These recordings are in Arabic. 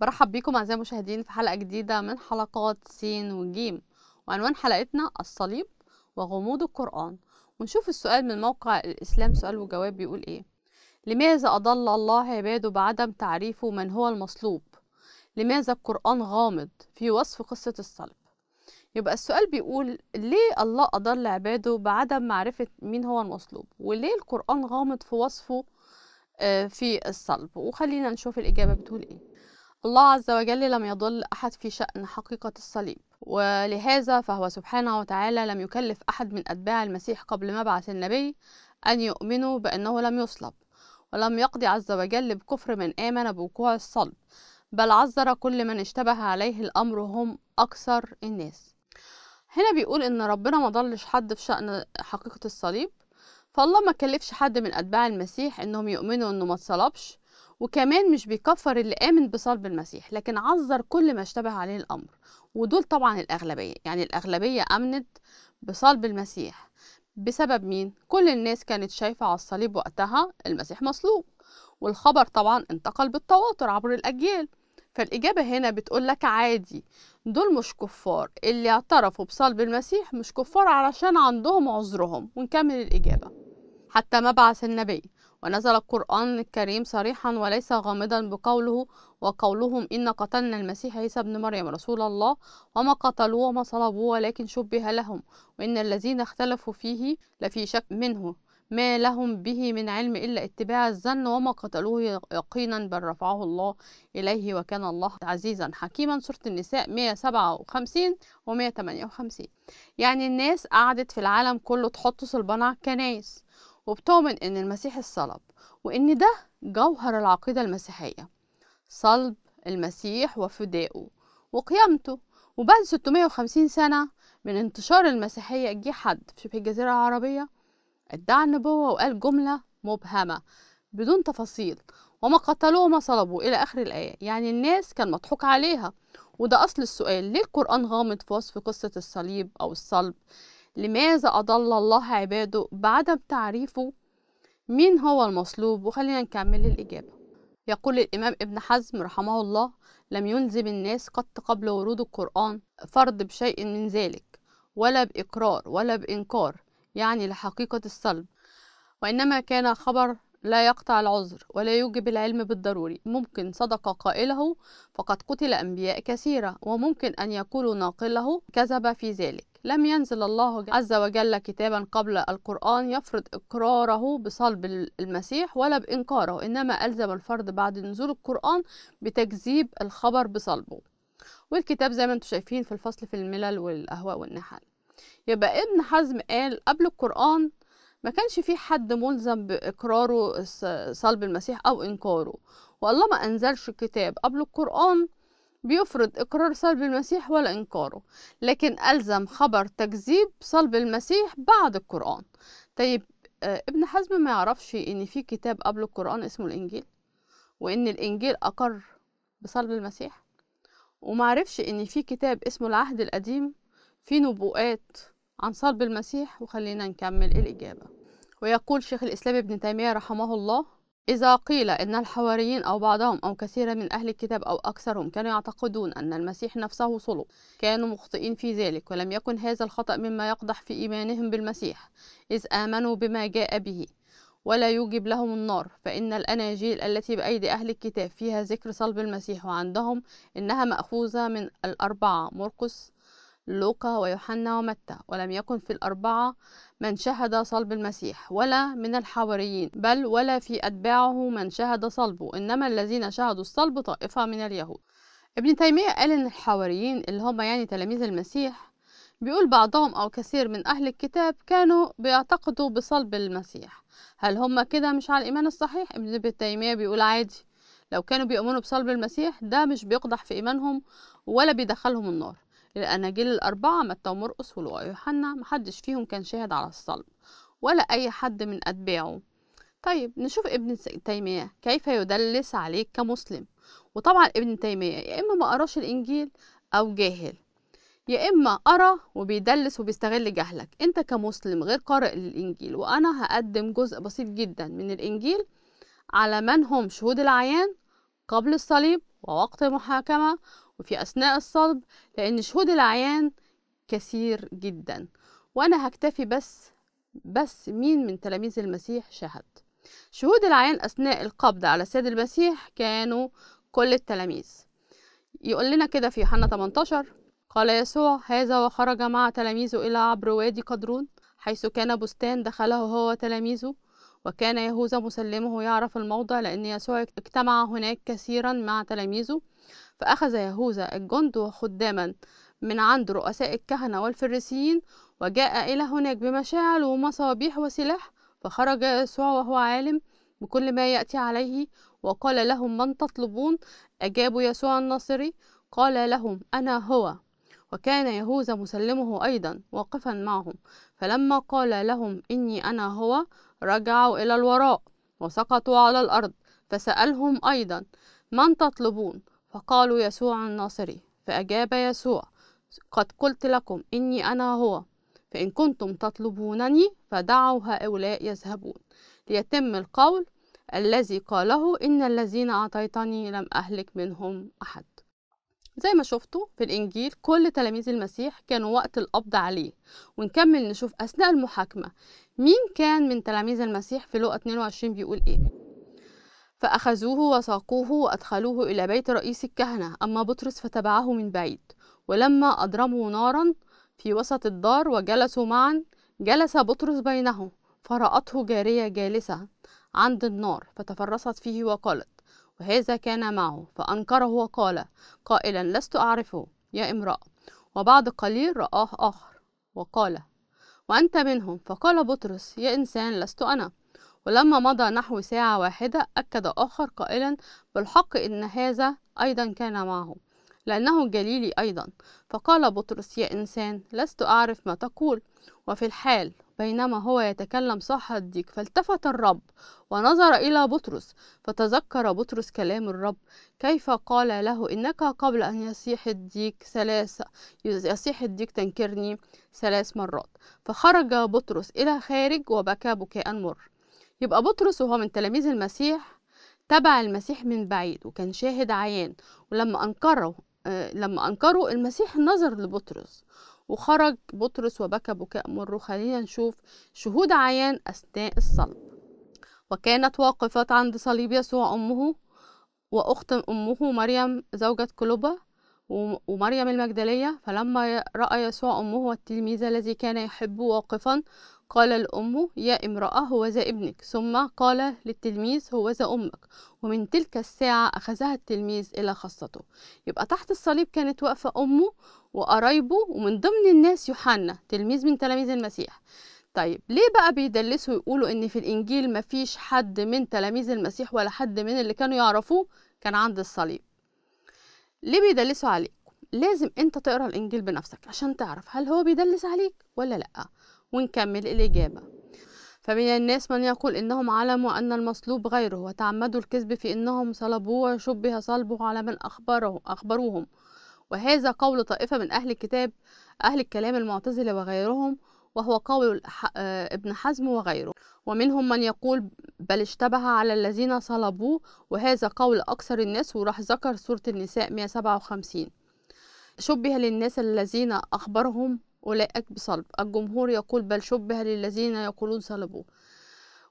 برحب بيكم أعزائي المشاهدين في حلقة جديدة من حلقات سين وجيم. وعنوان حلقتنا الصليب وغموض القرآن. ونشوف السؤال من موقع الإسلام سؤال وجواب بيقول إيه. لماذا أضل الله عباده بعدم تعريفه من هو المصلوب؟ لماذا القرآن غامض في وصف قصة الصلب يبقى السؤال بيقول ليه الله أضل عباده بعدم معرفة مين هو المصلوب؟ وليه القرآن غامض في وصفه آه، في الصلب وخلينا نشوف الإجابة بتقول إيه. الله عز وجل لم يضل أحد في شأن حقيقة الصليب ولهذا فهو سبحانه وتعالى لم يكلف أحد من أتباع المسيح قبل مبعث النبي أن يؤمنوا بأنه لم يصلب ولم يقضي عز وجل بكفر من آمن بوقوع الصلب بل عذر كل من اشتبه عليه الأمر هم أكثر الناس. هنا بيقول إن ربنا ما ضلش حد في شأن حقيقة الصليب فالله ما كلفش حد من أتباع المسيح إنهم يؤمنوا إنه ما اتصلبش وكمان مش بيكفر اللي آمن بصلب المسيح لكن عذر كل ما اشتبه عليه الأمر. ودول طبعا الأغلبية يعني الأغلبية أمنت بصلب المسيح. بسبب مين؟ كل الناس كانت شايفة على الصليب وقتها المسيح مصلوب والخبر طبعا انتقل بالتواتر عبر الأجيال. فالإجابة هنا بتقول لك عادي دول مش كفار. اللي اعترفوا بصلب المسيح مش كفار علشان عندهم عذرهم. ونكمل الإجابة. حتى مبعث النبي ونزل القرآن الكريم صريحا وليس غامضا بقوله وقولهم إن قتلنا المسيح عيسى ابن مريم رسول الله وما قتلوه وما صلبوه ولكن شبه لهم وإن الذين اختلفوا فيه لفي شك منه ما لهم به من علم إلا اتباع الظن وما قتلوه يقينا بل رفعه الله إليه وكان الله عزيزا حكيما سورة النساء 157 و 158 يعني الناس قعدت في العالم كله تحط صلبان على الكنايس وبتؤمن إن المسيح الصلب وإن ده جوهر العقيدة المسيحية. صلب المسيح وفدائه وقيامته. وبعد 650 سنة من انتشار المسيحية جه حد في شبه الجزيرة العربية ادعى النبوة وقال جملة مبهمة بدون تفاصيل وما قتلوه وما صلبوه إلى آخر الآية. يعني الناس كان مضحوك عليها. وده أصل السؤال ليه القرآن غامض في وصف قصة الصليب أو الصلب؟ لماذا أضل الله عباده بعدم تعريفه؟ مين هو المصلوب وخلينا نكمل الإجابة. يقول الإمام ابن حزم رحمه الله لم يلزم الناس قط قبل ورود القرآن فرض بشيء من ذلك ولا بإقرار ولا بإنكار يعني لحقيقة الصلب. وإنما كان خبر لا يقطع العذر ولا يوجب العلم بالضروري. ممكن صدق قائله فقد قتل أنبياء كثيرة وممكن أن يقول ناقله كذب في ذلك. لم ينزل الله عز وجل كتابا قبل القرآن يفرض إقراره بصلب المسيح ولا بإنكاره إنما ألزم الفرد بعد نزول القرآن بتكذيب الخبر بصلبه. والكتاب زي ما أنتم شايفين في الفصل في الملل والأهواء والنحل. يبقى ابن حزم قال قبل القرآن ما كانش في حد ملزم بإقراره صلب المسيح أو إنكاره. والله ما أنزلش كتاب قبل القرآن بيفرض إقرار صلب المسيح ولا إنكاره لكن ألزم خبر تكذيب صلب المسيح بعد القرآن. طيب آه ابن حزم ما يعرفش إن في كتاب قبل القرآن اسمه الإنجيل وإن الإنجيل أقر بصلب المسيح؟ ومعرفش إن في كتاب اسمه العهد القديم فيه نبوءات عن صلب المسيح؟ وخلينا نكمل الإجابة. ويقول شيخ الإسلام ابن تيمية رحمه الله إذا قيل إن الحواريين أو بعضهم أو كثيرا من أهل الكتاب أو أكثرهم كانوا يعتقدون أن المسيح نفسه صلب كانوا مخطئين في ذلك ولم يكن هذا الخطأ مما يقدح في إيمانهم بالمسيح إذ آمنوا بما جاء به ولا يوجب لهم النار فإن الأناجيل التي بأيدي أهل الكتاب فيها ذكر صلب المسيح وعندهم إنها مأخوذة من الأربعة مرقس لوقا ويوحنا ومتى ولم يكن في الأربعة من شهد صلب المسيح ولا من الحواريين بل ولا في أتباعه من شهد صلبه إنما الذين شهدوا الصلب طائفة من اليهود. ابن تيمية قال إن الحواريين اللي هم يعني تلاميذ المسيح بيقول بعضهم أو كثير من أهل الكتاب كانوا بيعتقدوا بصلب المسيح. هل هم كده مش على الإيمان الصحيح؟ ابن تيمية بيقول عادي. لو كانوا بيؤمنوا بصلب المسيح ده مش بيقدح في إيمانهم ولا بيدخلهم النار. الأناجيل الأربعة متى ومرقس ولوقا ويوحنا محدش فيهم كان شاهد على الصلب ولا أي حد من أتباعه. طيب نشوف ابن تيمية كيف يدلس عليك كمسلم. وطبعا ابن تيمية يا إما ما قراش الإنجيل أو جاهل يا إما قرأ وبيدلس وبيستغل جهلك. أنت كمسلم غير قارئ للإنجيل وأنا هقدم جزء بسيط جدا من الإنجيل على من هم شهود العيان قبل الصليب ووقت المحاكمة وفي أثناء الصلب لأن شهود العيان كثير جدا. وأنا هكتفي بس بس مين من تلاميذ المسيح شهد. شهود العيان أثناء القبض على السيد المسيح كانوا كل التلاميذ. يقول لنا كده في يوحنا 18 قال يسوع هذا وخرج مع تلاميذه إلى عبر وادي قدرون حيث كان بستان دخله هو وتلاميذه وكان يهوذا مسلمه يعرف الموضع لأن يسوع اجتمع هناك كثيرا مع تلاميذه فأخذ يهوذا الجند وخداما من عند رؤساء الكهنة والفريسيين وجاء إلى هناك بمشاعل ومصابيح وسلاح فخرج يسوع وهو عالم بكل ما يأتي عليه وقال لهم من تطلبون؟ أجابوا يسوع الناصري قال لهم أنا هو. وكان يهوذا مسلمه أيضا واقفا معهم فلما قال لهم إني أنا هو رجعوا إلى الوراء وسقطوا على الأرض فسألهم أيضا من تطلبون؟ فقالوا يسوع الناصري. فأجاب يسوع قد قلت لكم إني أنا هو فإن كنتم تطلبونني فدعوا هؤلاء يذهبون. ليتم القول الذي قاله إن الذين أعطيتني لم أهلك منهم أحد. زي ما شفتوا في الإنجيل كل تلاميذ المسيح كانوا وقت القبض عليه. ونكمل نشوف أثناء المحاكمة مين كان من تلاميذ المسيح في لقا 22 بيقول إيه. فأخذوه وساقوه وأدخلوه إلى بيت رئيس الكهنة أما بطرس فتبعه من بعيد. ولما أضرموا نارا في وسط الدار وجلسوا معا جلس بطرس بينهم فرأته جارية جالسة عند النار فتفرست فيه وقالت وهذا كان معه فأنكره وقال قائلا لست أعرفه يا امرأة. وبعد قليل رآه آخر وقال وأنت منهم. فقال بطرس يا إنسان لست أنا. ولما مضى نحو ساعة واحدة أكد آخر قائلا بالحق إن هذا أيضا كان معه. لأنه جليلي أيضا. فقال بطرس يا إنسان لست أعرف ما تقول. وفي الحال بينما هو يتكلم صاح الديك فالتفت الرب ونظر إلى بطرس فتذكر بطرس كلام الرب. كيف قال له إنك قبل أن يصيح الديك ثلاث يصيح الديك تنكرني ثلاث مرات. فخرج بطرس إلى خارج وبكى بكاء مر. يبقى بطرس وهو من تلاميذ المسيح تبع المسيح من بعيد وكان شاهد عيان. ولما أنكره لما أنكروا المسيح نظر لبطرس وخرج بطرس وبكى بكاء مر خلينا نشوف شهود عيان أثناء الصلب. وكانت واقفة عند صليب يسوع أمه وأخت أمه مريم زوجة كلوبا. ومريم المجدلية فلما رأى يسوع أمه والتلميذ الذي كان يحب واقفا قال لأمه يا امرأة هو ذا ابنك. ثم قال للتلميذ هو ذا أمك. ومن تلك الساعة أخذها التلميذ إلى خاصته. يبقى تحت الصليب كانت واقفة أمه وقرايبه ومن ضمن الناس يوحنا تلميذ من تلاميذ المسيح. طيب ليه بقى بيدلسوا يقولوا إن في الإنجيل مفيش حد من تلاميذ المسيح ولا حد من اللي كانوا يعرفوه؟ كان عند الصليب. ليه بيدلسوا عليك؟ لازم انت تقرأ الإنجيل بنفسك عشان تعرف هل هو بيدلس عليك ولا لأ ونكمل الإجابة. فمن الناس من يقول إنهم علموا أن المصلوب غيره وتعمدوا الكذب في إنهم صلبوه وشبه صلبه على من اخبره أخبروهم. وهذا قول طائفة من أهل الكتاب أهل الكلام المعتزلة وغيرهم وهو قول ابن حزم وغيره. ومنهم من يقول بل اشتبه على الذين صلبوه وهذا قول أكثر الناس وراح ذكر سورة النساء 157 شبه للناس الذين أخبرهم أولئك بصلب. الجمهور يقول بل شبه للذين يقولون صلبوه.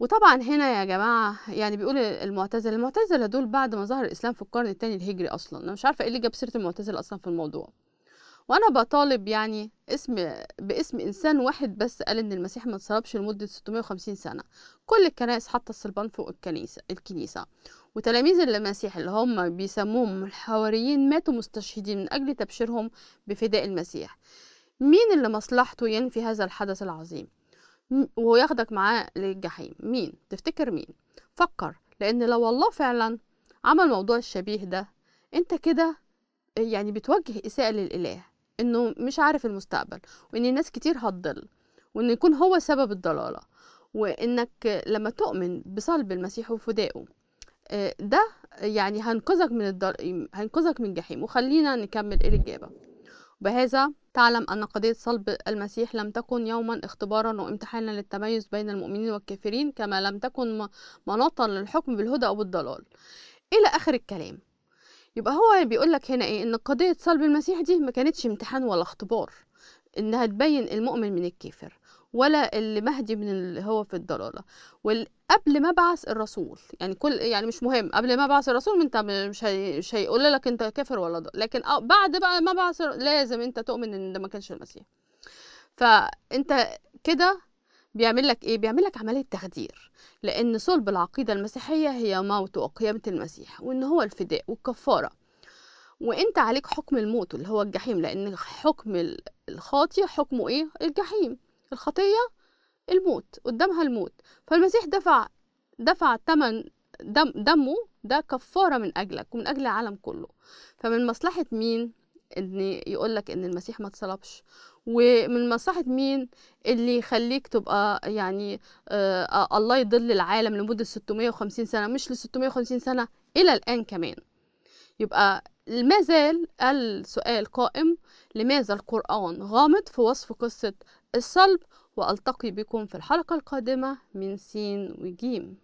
وطبعا هنا يا جماعة يعني بيقول المعتزلة المعتزلة دول بعد ما ظهر الإسلام في القرن الثاني الهجري أصلا. أنا مش عارفة إيه اللي جاب سيرة المعتزلة أصلا في الموضوع. وأنا بطالب يعني اسم باسم إنسان واحد بس قال إن المسيح ما اتصلبش لمدة 650 سنة. كل الكنائس حاطة الصلبان فوق الكنيسة الكنيسة. وتلاميذ المسيح اللي هم بيسموهم الحواريين ماتوا مستشهدين من أجل تبشيرهم بفداء المسيح. مين اللي مصلحته ينفي هذا الحدث العظيم؟ وياخدك معاه للجحيم. مين؟ تفتكر مين؟ فكر لأن لو الله فعلا عمل موضوع الشبيه ده أنت كده يعني بتوجه إساءة للإله. إنه مش عارف المستقبل وإن ناس كتير هتضل وان يكون هو سبب الضلالة وإنك لما تؤمن بصلب المسيح وفدائه ده يعني هنقذك من الضل... هنقذك من الجحيم وخلينا نكمل الإجابة. وبهذا تعلم أن قضية صلب المسيح لم تكن يوما اختبارا وامتحانا للتميز بين المؤمنين والكافرين كما لم تكن مناطا للحكم بالهدى أو بالضلال إلى آخر الكلام. يبقى هو بيقول لك هنا إيه؟ إن قضية صلب المسيح دي ما كانتش امتحان ولا اختبار إنها تبين المؤمن من الكافر ولا اللي مهدي من اللي هو في الضلالة. وقبل ما بعث الرسول يعني كل يعني مش مهم قبل ما بعث الرسول أنت مش هي مش هيقول لك أنت كافر ولا ضال لكن بعد بقى ما بعث لازم أنت تؤمن إن ده ما كانش المسيح. فأنت كده بيعمل لك إيه؟ بيعمل لك عملية تخدير لأن صلب العقيدة المسيحية هي موت وقيامة المسيح وإن هو الفداء والكفارة. وأنت عليك حكم الموت اللي هو الجحيم لأن حكم الخاطي حكمه إيه؟ الجحيم. الخطية الموت قدامها الموت. فالمسيح دفع دفع ثمن دم دمه ده كفارة من أجلك ومن أجل العالم كله. فمن مصلحة مين؟ إن يقول لك إن المسيح ما اتصلبش. ومن مصلحة مين اللي يخليك تبقى يعني آه الله يضل العالم لمدة 650 سنة مش ل 650 سنة إلى الآن كمان. يبقى ما زال السؤال قائم لماذا القرآن غامض في وصف قصة الصلب؟ وألتقي بكم في الحلقة القادمة من سين وجيم.